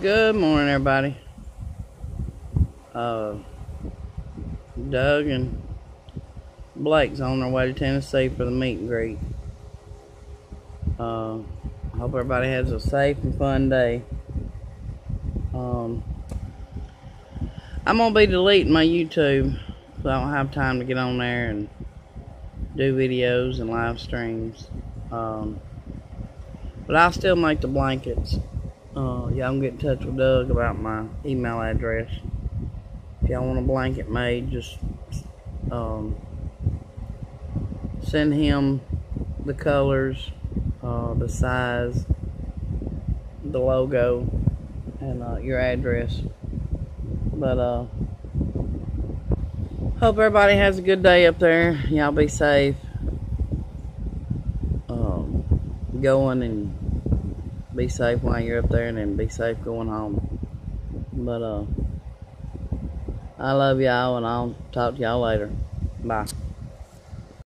Good morning, everybody. Uh, Doug and Blake's on their way to Tennessee for the meet and greet. Uh, hope everybody has a safe and fun day. Um, I'm gonna be deleting my YouTube, so I don't have time to get on there and do videos and live streams. Um, but I'll still make the blankets. Uh, y'all can get in touch with Doug about my email address. If y'all want a blanket made, just um, send him the colors, uh, the size, the logo, and uh, your address. But uh, hope everybody has a good day up there. Y'all be safe. Um, going and be safe while you're up there, and then be safe going home. But uh, I love y'all, and I'll talk to y'all later. Bye.